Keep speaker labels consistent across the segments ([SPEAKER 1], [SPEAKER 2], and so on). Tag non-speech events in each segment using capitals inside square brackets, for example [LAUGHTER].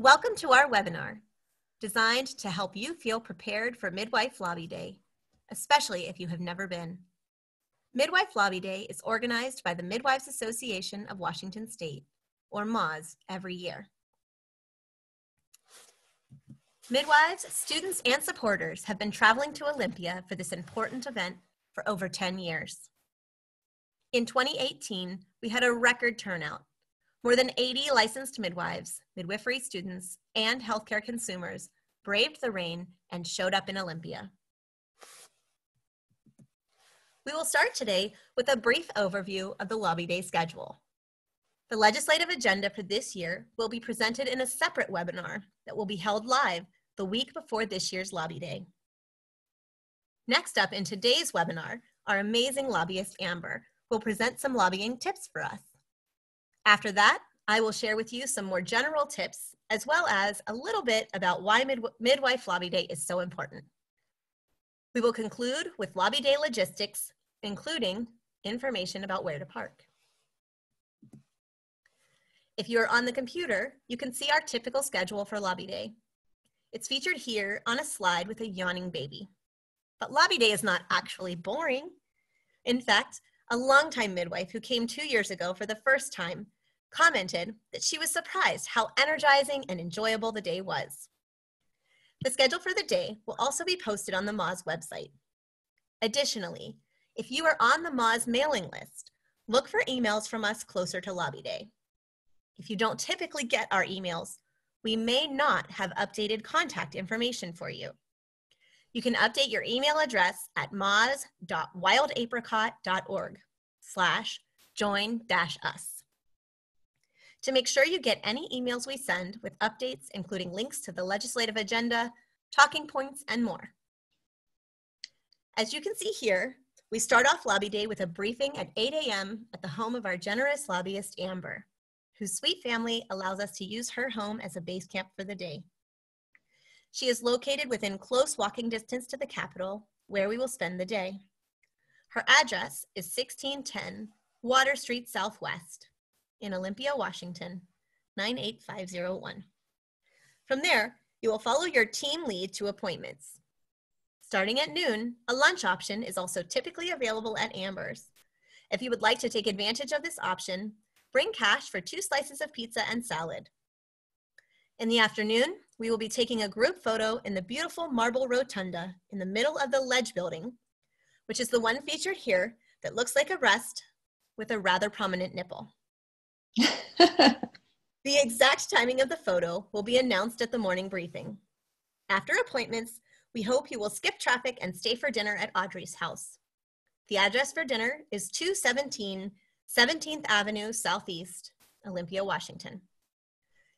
[SPEAKER 1] Welcome to our webinar, designed to help you feel prepared for Midwife Lobby Day, especially if you have never been. Midwife Lobby Day is organized by the Midwives Association of Washington State, or MAWS, every year. Midwives, students, and supporters have been traveling to Olympia for this important event for over 10 years. In 2018, we had a record turnout. More than 80 licensed midwives, midwifery students, and healthcare consumers braved the rain and showed up in Olympia. We will start today with a brief overview of the Lobby Day schedule. The legislative agenda for this year will be presented in a separate webinar that will be held live the week before this year's Lobby Day. Next up in today's webinar, our amazing lobbyist Amber will present some lobbying tips for us. After that, I will share with you some more general tips as well as a little bit about why Mid Midwife Lobby Day is so important. We will conclude with Lobby Day logistics, including information about where to park. If you are on the computer, you can see our typical schedule for Lobby Day. It's featured here on a slide with a yawning baby. But Lobby Day is not actually boring. In fact, a longtime midwife who came two years ago for the first time commented that she was surprised how energizing and enjoyable the day was. The schedule for the day will also be posted on the MAWS website. Additionally, if you are on the MAWS mailing list, look for emails from us closer to Lobby Day. If you don't typically get our emails, we may not have updated contact information for you. You can update your email address at maws.wildapricot.org slash join dash us. To make sure you get any emails we send with updates, including links to the legislative agenda, talking points, and more. As you can see here, we start off Lobby Day with a briefing at 8 a.m. at the home of our generous lobbyist, Amber whose sweet family allows us to use her home as a base camp for the day. She is located within close walking distance to the Capitol, where we will spend the day. Her address is 1610 Water Street Southwest in Olympia, Washington, 98501. From there, you will follow your team lead to appointments. Starting at noon, a lunch option is also typically available at Amber's. If you would like to take advantage of this option, Bring cash for two slices of pizza and salad. In the afternoon, we will be taking a group photo in the beautiful marble rotunda in the middle of the ledge building, which is the one featured here that looks like a rest with a rather prominent nipple. [LAUGHS] the exact timing of the photo will be announced at the morning briefing. After appointments, we hope you will skip traffic and stay for dinner at Audrey's house. The address for dinner is 217 17th Avenue Southeast, Olympia, Washington.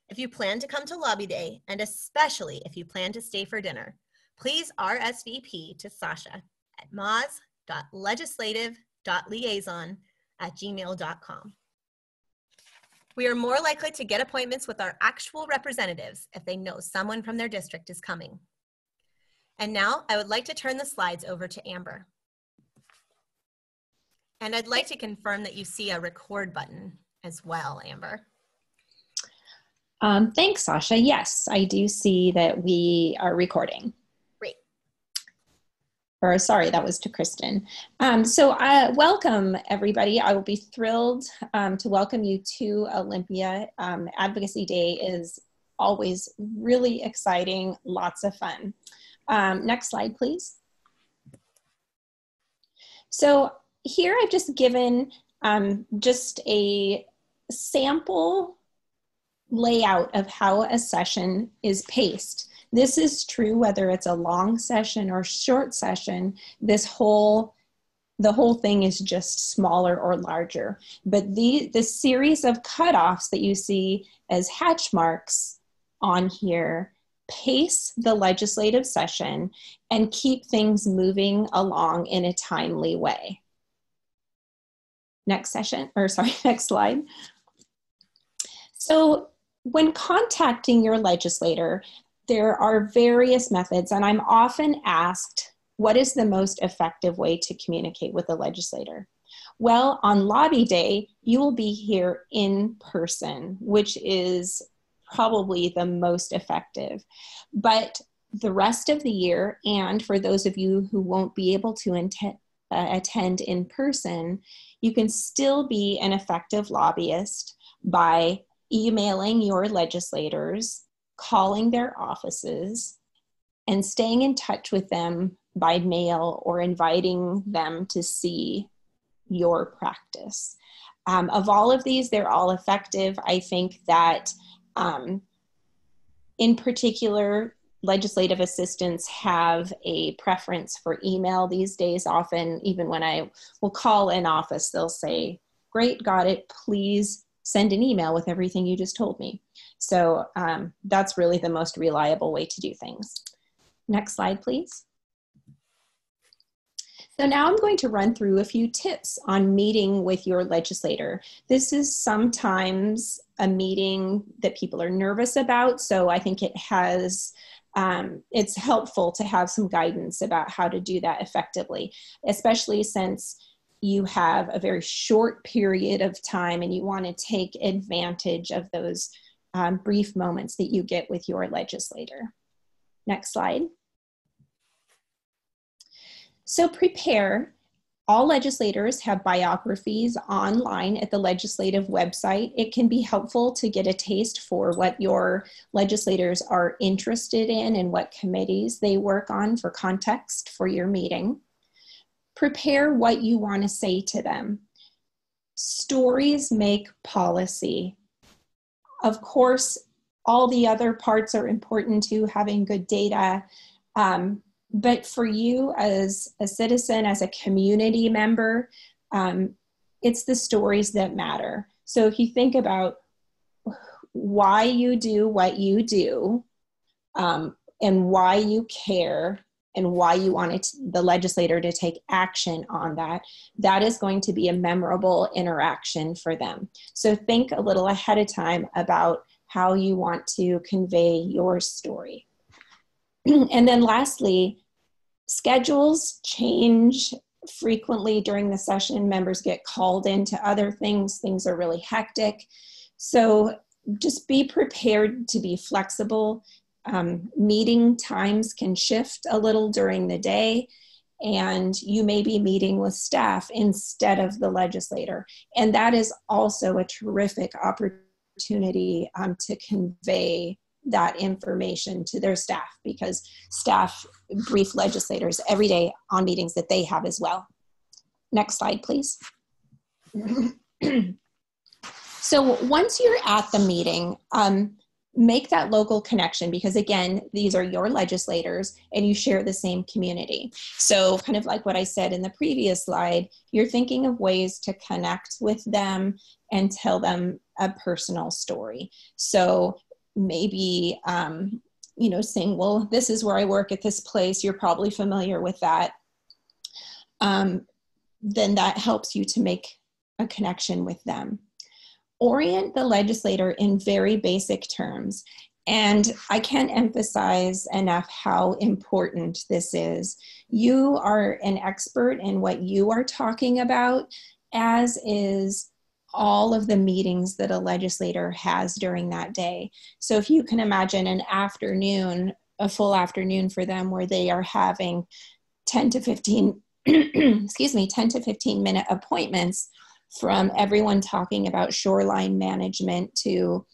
[SPEAKER 1] If you plan to come to Lobby Day, and especially if you plan to stay for dinner, please RSVP to Sasha at maws.legislative.liaison at gmail.com. We are more likely to get appointments with our actual representatives if they know someone from their district is coming. And now I would like to turn the slides over to Amber. And I'd like to confirm that you see a record button as well, Amber.
[SPEAKER 2] Um, thanks, Sasha. Yes, I do see that we are recording. Or sorry, that was to Kristen. Um, so uh, welcome, everybody. I will be thrilled um, to welcome you to Olympia. Um, Advocacy Day is always really exciting, lots of fun. Um, next slide, please. So here I've just given um, just a sample layout of how a session is paced. This is true whether it's a long session or short session. This whole the whole thing is just smaller or larger. But the, the series of cutoffs that you see as hatch marks on here pace the legislative session and keep things moving along in a timely way next session, or sorry, [LAUGHS] next slide. So when contacting your legislator, there are various methods, and I'm often asked, what is the most effective way to communicate with the legislator? Well, on lobby day, you will be here in person, which is probably the most effective. But the rest of the year, and for those of you who won't be able to uh, attend in person, you can still be an effective lobbyist by emailing your legislators, calling their offices, and staying in touch with them by mail or inviting them to see your practice. Um, of all of these, they're all effective. I think that, um, in particular, legislative assistants have a preference for email these days. Often, even when I will call an office, they'll say, Great, got it. Please send an email with everything you just told me. So um, that's really the most reliable way to do things. Next slide, please. So now I'm going to run through a few tips on meeting with your legislator. This is sometimes a meeting that people are nervous about, so I think it has um, it's helpful to have some guidance about how to do that effectively, especially since you have a very short period of time and you want to take advantage of those um, brief moments that you get with your legislator. Next slide. So prepare. All legislators have biographies online at the legislative website. It can be helpful to get a taste for what your legislators are interested in and what committees they work on for context for your meeting. Prepare what you want to say to them. Stories make policy. Of course, all the other parts are important to having good data. Um, but for you as a citizen, as a community member, um, it's the stories that matter. So if you think about why you do what you do um, and why you care and why you wanted the legislator to take action on that, that is going to be a memorable interaction for them. So think a little ahead of time about how you want to convey your story. [CLEARS THROAT] and then lastly, schedules change frequently during the session. Members get called into other things, things are really hectic. So just be prepared to be flexible. Um, meeting times can shift a little during the day, and you may be meeting with staff instead of the legislator. And that is also a terrific opportunity um, to convey that information to their staff because staff brief legislators every day on meetings that they have as well. Next slide, please. [CLEARS THROAT] so once you're at the meeting, um, make that local connection because again, these are your legislators and you share the same community. So kind of like what I said in the previous slide, you're thinking of ways to connect with them and tell them a personal story. So maybe um, you know saying well this is where i work at this place you're probably familiar with that um, then that helps you to make a connection with them orient the legislator in very basic terms and I can't emphasize enough how important this is. You are an expert in what you are talking about, as is all of the meetings that a legislator has during that day. So if you can imagine an afternoon, a full afternoon for them where they are having 10 to 15 [CLEARS THROAT] excuse me 10 to 15 minute appointments from everyone talking about shoreline management to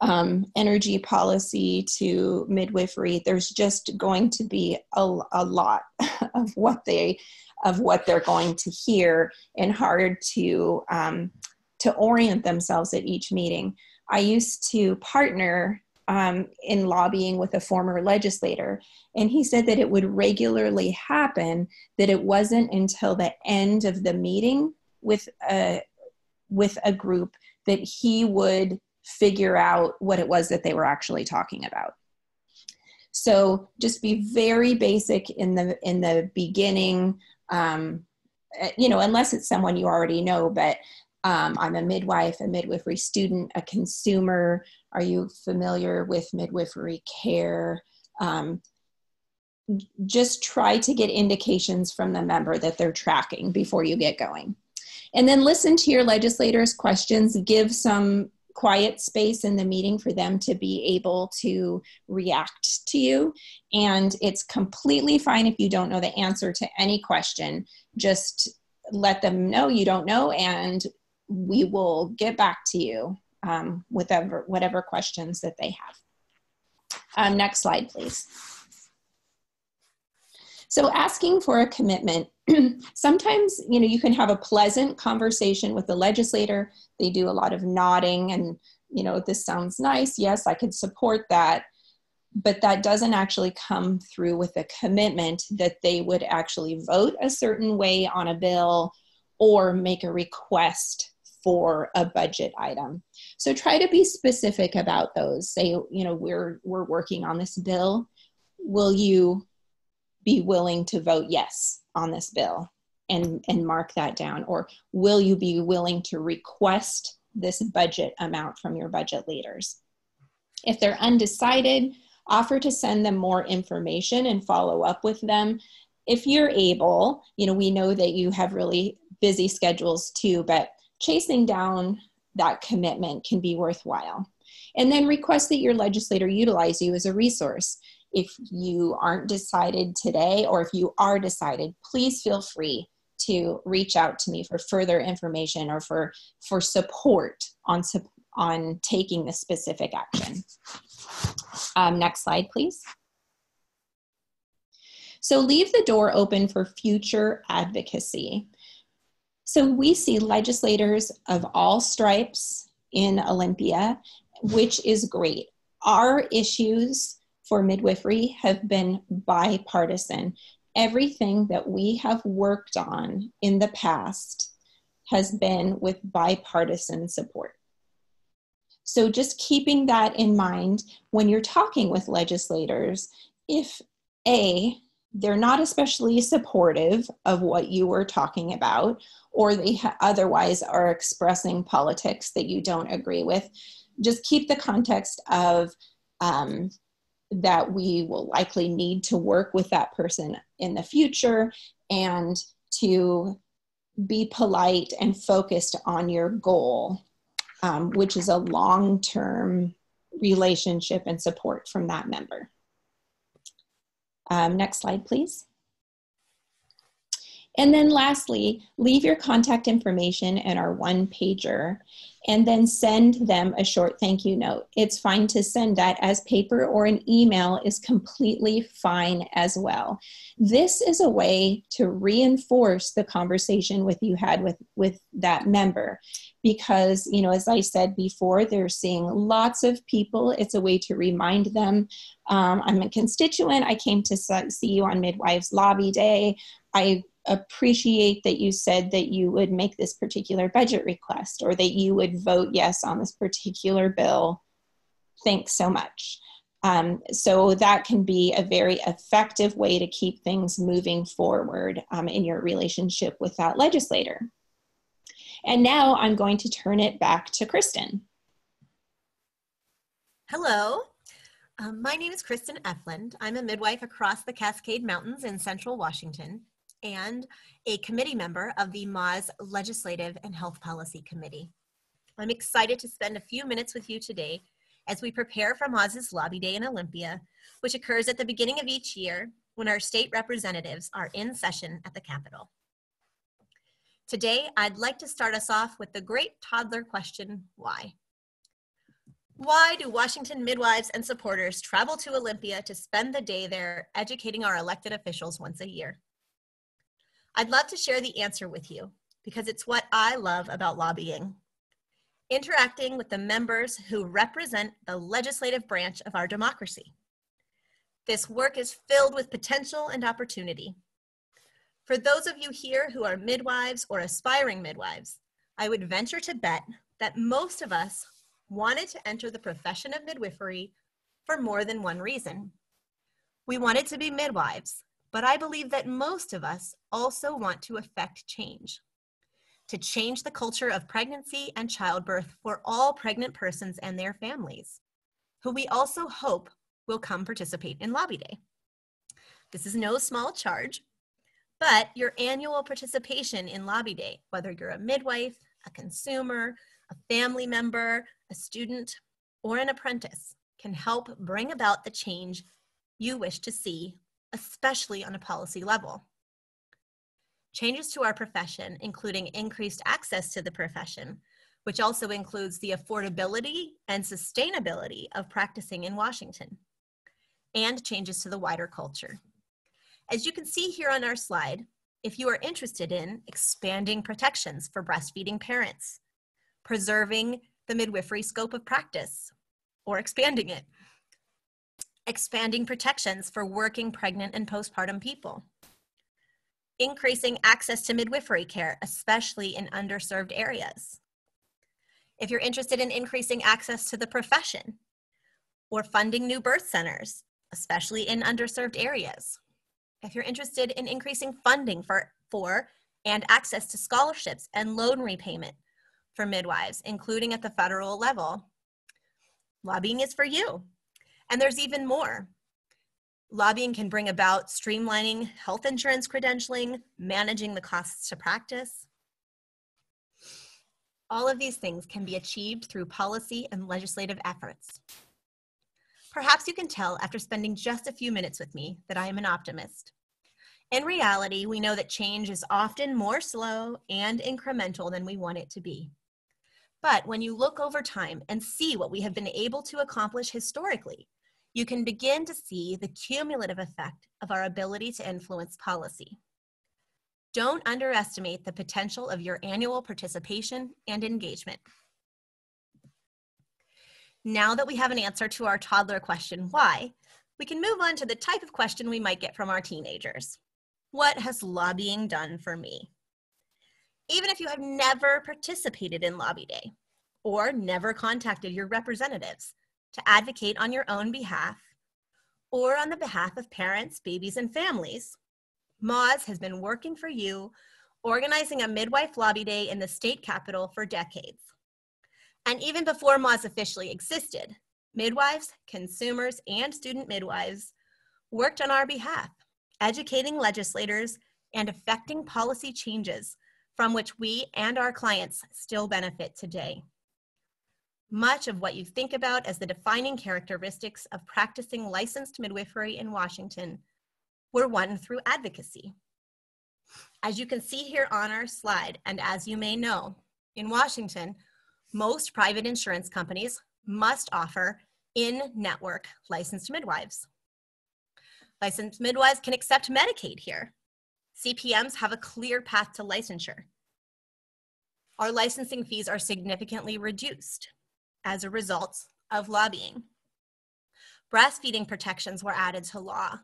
[SPEAKER 2] um, energy policy to midwifery there's just going to be a, a lot [LAUGHS] of what they of what they're going to hear and hard to um, to orient themselves at each meeting. I used to partner um, in lobbying with a former legislator, and he said that it would regularly happen that it wasn't until the end of the meeting with a with a group that he would figure out what it was that they were actually talking about. So just be very basic in the in the beginning um, eh, you know, unless it's someone you already know, but um, I'm a midwife, a midwifery student, a consumer. Are you familiar with midwifery care? Um, just try to get indications from the member that they're tracking before you get going. And then listen to your legislators' questions, give some quiet space in the meeting for them to be able to react to you. And it's completely fine if you don't know the answer to any question. Just let them know you don't know, and we will get back to you um, with whatever, whatever questions that they have. Um, next slide, please. So asking for a commitment, [CLEARS THROAT] sometimes, you know, you can have a pleasant conversation with the legislator. They do a lot of nodding and, you know, this sounds nice. Yes, I could support that. But that doesn't actually come through with a commitment that they would actually vote a certain way on a bill or make a request for a budget item. So try to be specific about those. Say, you know, we're we're working on this bill. Will you be willing to vote yes on this bill and, and mark that down? Or will you be willing to request this budget amount from your budget leaders? If they're undecided, offer to send them more information and follow up with them. If you're able, you know, we know that you have really busy schedules too, but chasing down that commitment can be worthwhile. And then request that your legislator utilize you as a resource if you aren't decided today or if you are decided, please feel free to reach out to me for further information or for, for support on, on taking the specific action. Um, next slide, please. So leave the door open for future advocacy. So we see legislators of all stripes in Olympia, which is great. Our issues for midwifery have been bipartisan. Everything that we have worked on in the past has been with bipartisan support. So, just keeping that in mind when you're talking with legislators, if A, they're not especially supportive of what you were talking about, or they ha- otherwise are expressing politics that you don't agree with, just keep the context of um, that we will likely need to work with that person in the future and to be polite and focused on your goal, um, which is a long term relationship and support from that member. Um, next slide, please. And then lastly, leave your contact information in our one pager and then send them a short thank you note. It's fine to send that as paper or an email is completely fine as well. This is a way to reinforce the conversation with you had with, with that member because, you know, as I said before, they're seeing lots of people. It's a way to remind them um, I'm a constituent. I came to see you on Midwives Lobby Day. I appreciate that you said that you would make this particular budget request or that you would vote yes on this particular bill. Thanks so much. Um, so that can be a very effective way to keep things moving forward um, in your relationship with that legislator. And now I'm going to turn it back to Kristen.
[SPEAKER 1] Hello, um, my name is Kristen Efland. I'm a midwife across the Cascade Mountains in central Washington and a committee member of the MAWS Legislative and Health Policy Committee. I'm excited to spend a few minutes with you today as we prepare for MAWS's Lobby Day in Olympia, which occurs at the beginning of each year when our state representatives are in session at the Capitol. Today, I'd like to start us off with the great toddler question, why? Why do Washington midwives and supporters travel to Olympia to spend the day there educating our elected officials once a year? I'd love to share the answer with you because it's what I love about lobbying. Interacting with the members who represent the legislative branch of our democracy. This work is filled with potential and opportunity. For those of you here who are midwives or aspiring midwives, I would venture to bet that most of us wanted to enter the profession of midwifery for more than one reason. We wanted to be midwives but I believe that most of us also want to affect change. To change the culture of pregnancy and childbirth for all pregnant persons and their families, who we also hope will come participate in Lobby Day. This is no small charge, but your annual participation in Lobby Day, whether you're a midwife, a consumer, a family member, a student, or an apprentice can help bring about the change you wish to see, especially on a policy level. Changes to our profession, including increased access to the profession, which also includes the affordability and sustainability of practicing in Washington, and changes to the wider culture. As you can see here on our slide, if you are interested in expanding protections for breastfeeding parents, preserving the midwifery scope of practice, or expanding it, expanding protections for working pregnant and postpartum people, increasing access to midwifery care, especially in underserved areas. If you're interested in increasing access to the profession, or funding new birth centers, especially in underserved areas, if you're interested in increasing funding for, for and access to scholarships and loan repayment for midwives, including at the federal level, lobbying is for you. And there's even more. Lobbying can bring about streamlining health insurance credentialing, managing the costs to practice. All of these things can be achieved through policy and legislative efforts. Perhaps you can tell after spending just a few minutes with me that I am an optimist. In reality, we know that change is often more slow and incremental than we want it to be. But when you look over time and see what we have been able to accomplish historically, you can begin to see the cumulative effect of our ability to influence policy. Don't underestimate the potential of your annual participation and engagement. Now that we have an answer to our toddler question, why, we can move on to the type of question we might get from our teenagers. What has lobbying done for me? Even if you have never participated in Lobby Day or never contacted your representatives to advocate on your own behalf or on the behalf of parents, babies, and families, MAWS has been working for you, organizing a midwife lobby day in the state capitol for decades. And even before MAWS officially existed, midwives, consumers, and student midwives worked on our behalf, educating legislators and effecting policy changes from which we and our clients still benefit today. Much of what you think about as the defining characteristics of practicing licensed midwifery in Washington were won through advocacy. As you can see here on our slide, and as you may know, in Washington, most private insurance companies must offer in-network licensed midwives. Licensed midwives can accept Medicaid here. CPMs have a clear path to licensure. Our licensing fees are significantly reduced as a result of lobbying. Breastfeeding protections were added to law,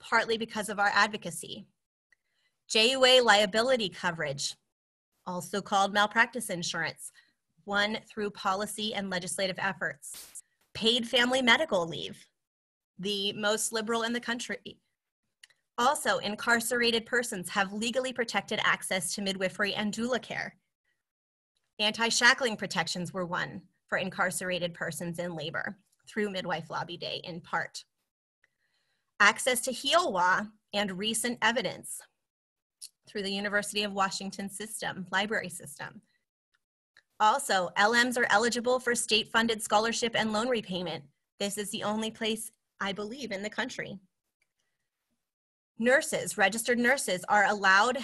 [SPEAKER 1] partly because of our advocacy. JUA liability coverage, also called malpractice insurance, won through policy and legislative efforts. Paid family medical leave, the most liberal in the country. Also, incarcerated persons have legally protected access to midwifery and doula care. Anti-shackling protections were won for incarcerated persons in labor through Midwife Lobby Day in part access to HEALWA and recent evidence through the University of Washington system, library system. Also, LMs are eligible for state-funded scholarship and loan repayment. This is the only place, I believe, in the country. Nurses, registered nurses, are allowed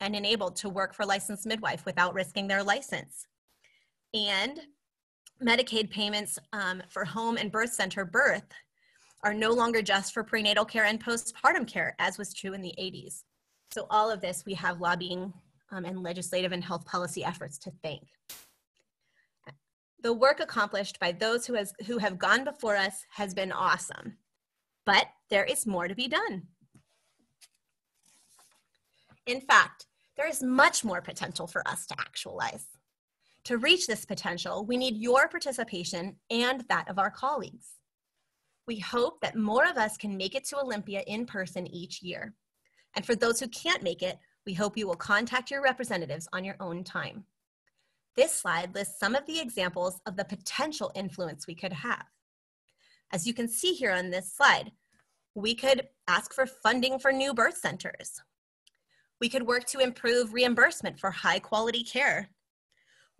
[SPEAKER 1] and enabled to work for licensed midwife without risking their license. And Medicaid payments um, for home and birth center birth are no longer just for prenatal care and postpartum care, as was true in the 80s. So all of this, we have lobbying um, and legislative and health policy efforts to thank. The work accomplished by those who, has, who have gone before us has been awesome, but there is more to be done. In fact, there is much more potential for us to actualize. To reach this potential, we need your participation and that of our colleagues. We hope that more of us can make it to Olympia in person each year. And for those who can't make it, we hope you will contact your representatives on your own time. This slide lists some of the examples of the potential influence we could have. As you can see here on this slide, we could ask for funding for new birth centers. We could work to improve reimbursement for high quality care.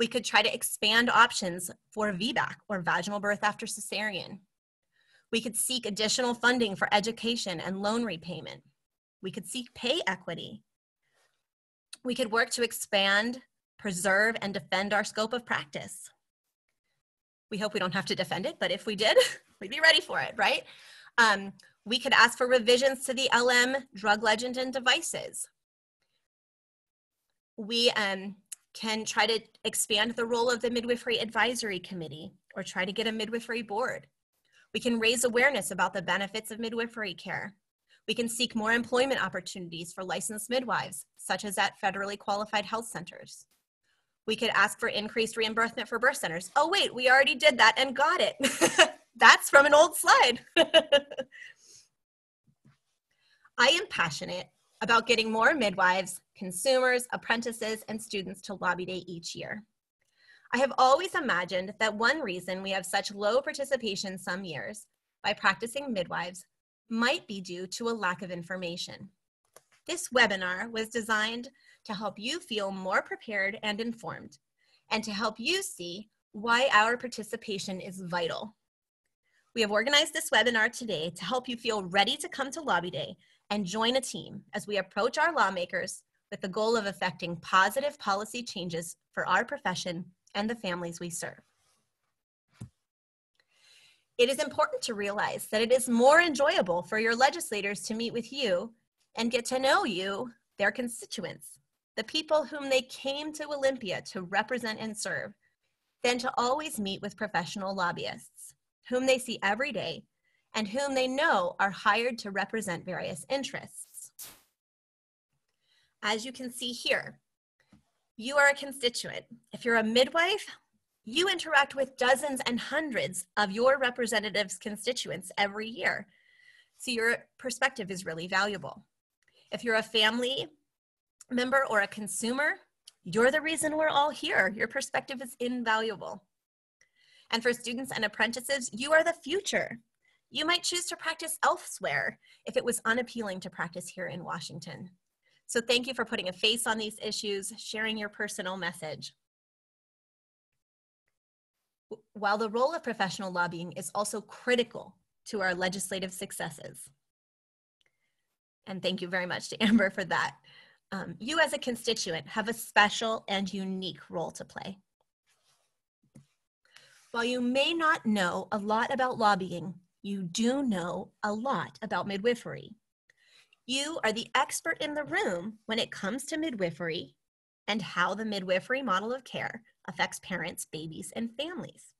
[SPEAKER 1] We could try to expand options for VBAC or vaginal birth after cesarean. We could seek additional funding for education and loan repayment. We could seek pay equity. We could work to expand, preserve, and defend our scope of practice. We hope we don't have to defend it, but if we did, [LAUGHS] we'd be ready for it, right? Um, we could ask for revisions to the LM drug legend and devices. We um, can try to expand the role of the Midwifery Advisory Committee or try to get a midwifery board. We can raise awareness about the benefits of midwifery care. We can seek more employment opportunities for licensed midwives, such as at federally qualified health centers. We could ask for increased reimbursement for birth centers. Oh, wait, we already did that and got it. [LAUGHS] That's from an old slide. [LAUGHS] I am passionate about getting more midwives, consumers, apprentices, and students to Lobby Day each year. I have always imagined that one reason we have such low participation some years by practicing midwives might be due to a lack of information. This webinar was designed to help you feel more prepared and informed, and to help you see why our participation is vital. We have organized this webinar today to help you feel ready to come to Lobby Day and join a team as we approach our lawmakers with the goal of effecting positive policy changes for our profession and the families we serve. It is important to realize that it is more enjoyable for your legislators to meet with you and get to know you, their constituents, the people whom they came to Olympia to represent and serve, than to always meet with professional lobbyists, whom they see every day and whom they know are hired to represent various interests. As you can see here, you are a constituent. If you're a midwife, you interact with dozens and hundreds of your representatives' constituents every year. So your perspective is really valuable. If you're a family member or a consumer, you're the reason we're all here. Your perspective is invaluable. And for students and apprentices, you are the future. You might choose to practice elsewhere if it was unappealing to practice here in Washington. So thank you for putting a face on these issues, sharing your personal message. While the role of professional lobbying is also critical to our legislative successes, and thank you very much to [LAUGHS] Amber for that, um, you as a constituent have a special and unique role to play. While you may not know a lot about lobbying, you do know a lot about midwifery. You are the expert in the room when it comes to midwifery and how the midwifery model of care affects parents, babies, and families.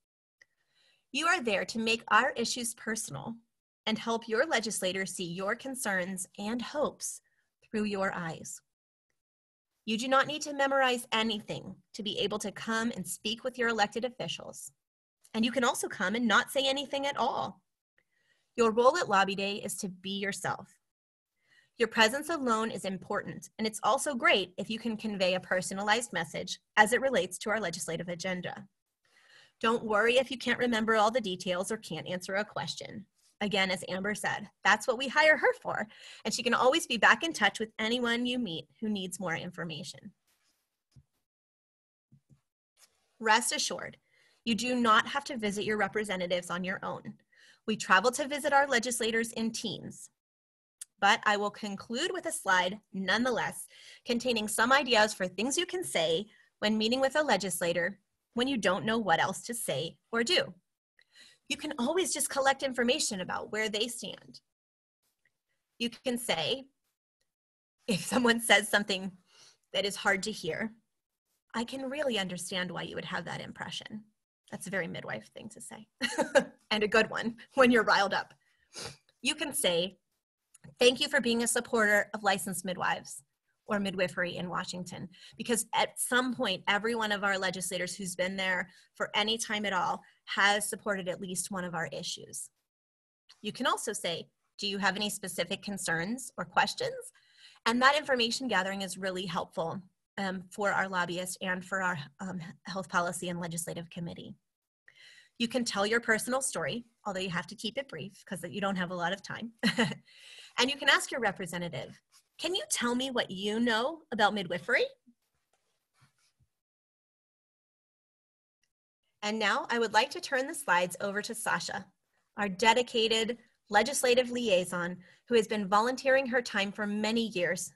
[SPEAKER 1] You are there to make our issues personal and help your legislators see your concerns and hopes through your eyes. You do not need to memorize anything to be able to come and speak with your elected officials. And you can also come and not say anything at all. Your role at Lobby Day is to be yourself. Your presence alone is important, and it's also great if you can convey a personalized message as it relates to our legislative agenda. Don't worry if you can't remember all the details or can't answer a question. Again, as Amber said, that's what we hire her for, and she can always be back in touch with anyone you meet who needs more information. Rest assured, you do not have to visit your representatives on your own. We travel to visit our legislators in teams. But I will conclude with a slide, nonetheless, containing some ideas for things you can say when meeting with a legislator when you don't know what else to say or do. You can always just collect information about where they stand. You can say, if someone says something that is hard to hear, I can really understand why you would have that impression. That's a very midwife thing to say, [LAUGHS] and a good one when you're riled up. You can say, Thank you for being a supporter of licensed midwives or midwifery in Washington, because at some point, every one of our legislators who's been there for any time at all has supported at least one of our issues. You can also say, Do you have any specific concerns or questions? And that information gathering is really helpful um, for our lobbyists and for our um, health policy and legislative committee. You can tell your personal story, although you have to keep it brief because you don't have a lot of time. [LAUGHS] and you can ask your representative, can you tell me what you know about midwifery? And now I would like to turn the slides over to Sasha, our dedicated legislative liaison who has been volunteering her time for many years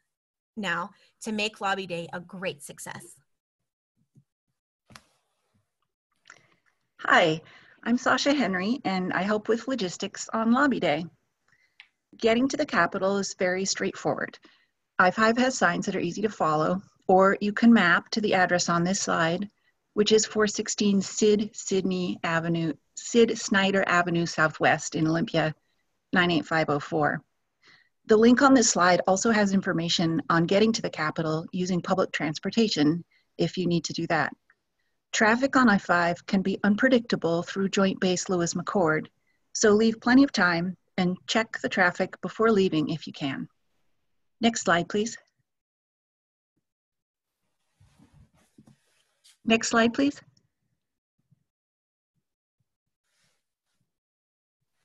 [SPEAKER 1] now to make Lobby Day a great success.
[SPEAKER 3] Hi, I'm Sasha Henry and I help with logistics on Lobby Day. Getting to the Capitol is very straightforward. I-5 has signs that are easy to follow, or you can map to the address on this slide, which is 416 Sid Sydney Avenue, Sid Snyder Avenue Southwest in Olympia, 98504. The link on this slide also has information on getting to the Capitol using public transportation if you need to do that. Traffic on I-5 can be unpredictable through Joint Base Lewis McChord, so leave plenty of time and check the traffic before leaving if you can. Next slide, please. Next slide, please.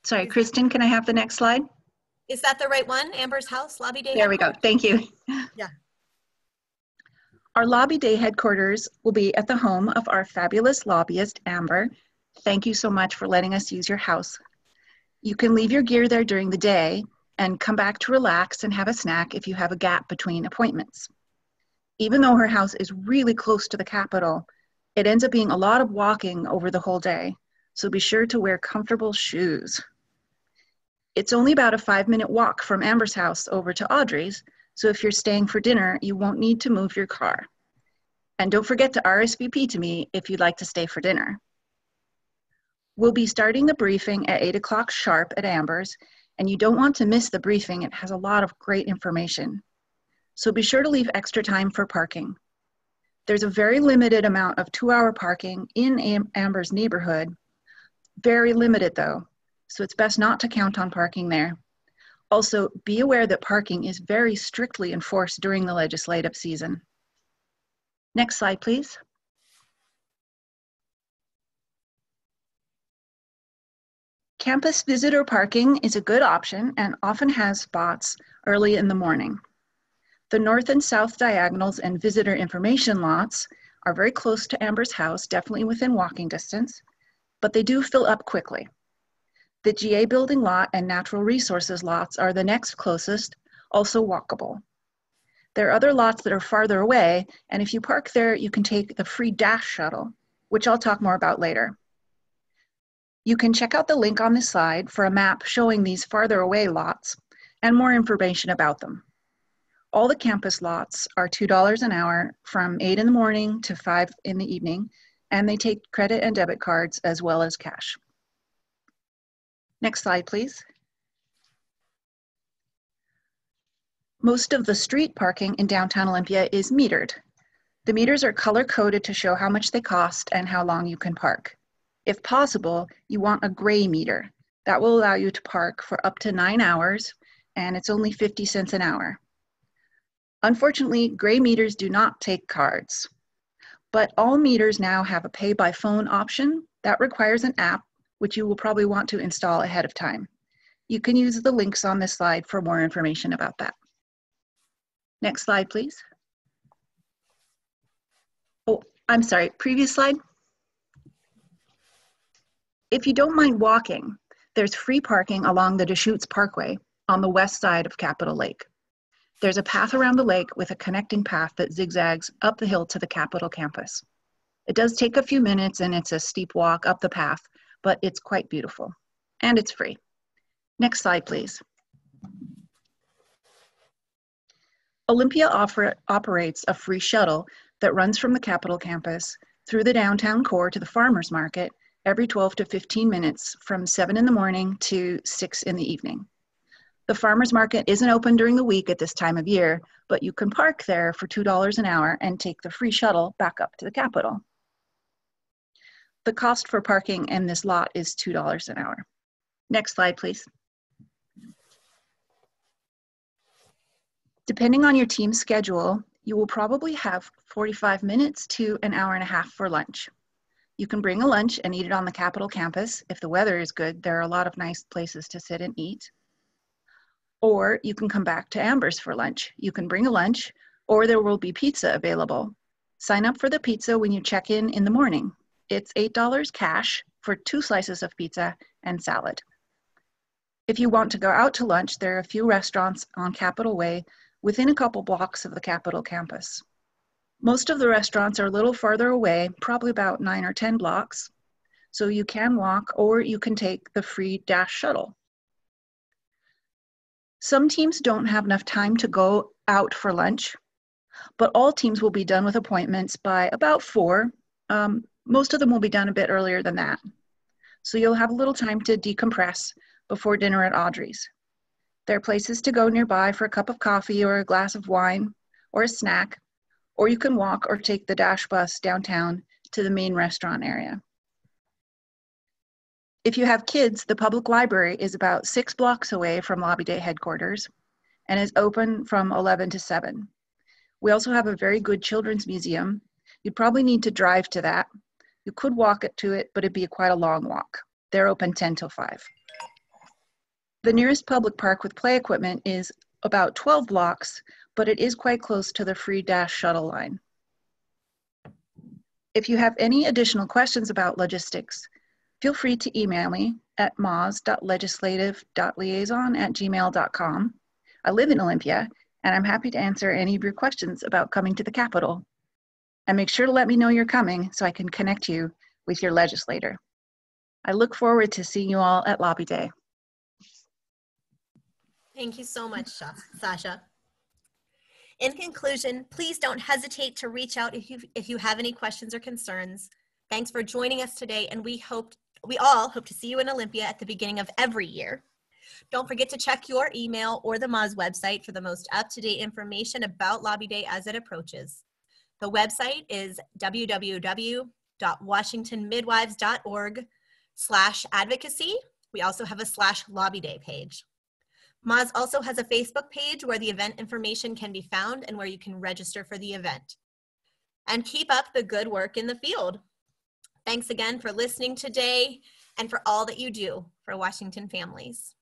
[SPEAKER 3] Sorry, Kristen, can I have the next slide?
[SPEAKER 1] Is that the right one? Amber's house, lobby day?
[SPEAKER 3] There we go. Thank you.
[SPEAKER 1] Yeah.
[SPEAKER 3] Our lobby day headquarters will be at the home of our fabulous lobbyist, Amber. Thank you so much for letting us use your house. You can leave your gear there during the day and come back to relax and have a snack if you have a gap between appointments. Even though her house is really close to the Capitol, it ends up being a lot of walking over the whole day, so be sure to wear comfortable shoes. It's only about a five minute walk from Amber's house over to Audrey's, so if you're staying for dinner, you won't need to move your car. And don't forget to RSVP to me if you'd like to stay for dinner. We'll be starting the briefing at 8 o'clock sharp at Amber's, and you don't want to miss the briefing. It has a lot of great information. So be sure to leave extra time for parking. There's a very limited amount of two hour parking in Am Amber's neighborhood. Very limited though, so it's best not to count on parking there. Also, be aware that parking is very strictly enforced during the legislative season. Next slide, please. Campus visitor parking is a good option and often has spots early in the morning. The north and south diagonals and visitor information lots are very close to Amber's house, definitely within walking distance, but they do fill up quickly. The GA building lot and natural resources lots are the next closest, also walkable. There are other lots that are farther away, and if you park there, you can take the free Dash shuttle, which I'll talk more about later. You can check out the link on this slide for a map showing these farther away lots and more information about them. All the campus lots are $2 an hour from 8 in the morning to 5 in the evening, and they take credit and debit cards as well as cash. Next slide, please. Most of the street parking in downtown Olympia is metered. The meters are color coded to show how much they cost and how long you can park. If possible, you want a gray meter. That will allow you to park for up to nine hours and it's only 50 cents an hour. Unfortunately, gray meters do not take cards, but all meters now have a pay by phone option that requires an app which you will probably want to install ahead of time. You can use the links on this slide for more information about that. Next slide, please. Oh, I'm sorry, previous slide. If you don't mind walking, there's free parking along the Deschutes Parkway on the west side of Capitol Lake. There's a path around the lake with a connecting path that zigzags up the hill to the Capitol campus. It does take a few minutes and it's a steep walk up the path, but it's quite beautiful and it's free. Next slide, please. Olympia offer, operates a free shuttle that runs from the Capitol campus through the downtown core to the farmer's market every 12 to 15 minutes from 7 in the morning to 6 in the evening. The farmer's market isn't open during the week at this time of year, but you can park there for $2 an hour and take the free shuttle back up to the Capitol. The cost for parking in this lot is $2 an hour. Next slide, please. Depending on your team's schedule, you will probably have 45 minutes to an hour and a half for lunch. You can bring a lunch and eat it on the Capitol campus. If the weather is good, there are a lot of nice places to sit and eat. Or you can come back to Amber's for lunch. You can bring a lunch, or there will be pizza available. Sign up for the pizza when you check in in the morning it's $8 cash for two slices of pizza and salad. If you want to go out to lunch, there are a few restaurants on Capitol Way within a couple blocks of the Capitol campus. Most of the restaurants are a little farther away, probably about nine or 10 blocks, so you can walk or you can take the free Dash shuttle. Some teams don't have enough time to go out for lunch, but all teams will be done with appointments by about four. Um, most of them will be done a bit earlier than that. So you'll have a little time to decompress before dinner at Audrey's. There are places to go nearby for a cup of coffee or a glass of wine or a snack, or you can walk or take the Dash bus downtown to the main restaurant area. If you have kids, the public library is about six blocks away from Lobby Day headquarters and is open from 11 to 7. We also have a very good children's museum. You'd probably need to drive to that. You could walk it to it, but it'd be quite a long walk. They're open 10 till 5. The nearest public park with play equipment is about 12 blocks, but it is quite close to the free Dash shuttle line. If you have any additional questions about logistics, feel free to email me at maws.legislative.liaison at gmail.com. I live in Olympia, and I'm happy to answer any of your questions about coming to the Capitol. And make sure to let me know you're coming so I can connect you with your legislator. I look forward to seeing you all at Lobby Day.
[SPEAKER 1] Thank you so much, Sasha. In conclusion, please don't hesitate to reach out if you, if you have any questions or concerns. Thanks for joining us today, and we hope we all hope to see you in Olympia at the beginning of every year. Don't forget to check your email or the MAWS website for the most up-to-date information about Lobby Day as it approaches. The website is www.washingtonmidwives.org slash advocacy. We also have a slash lobby day page. MAWS also has a Facebook page where the event information can be found and where you can register for the event. And keep up the good work in the field. Thanks again for listening today and for all that you do for Washington families.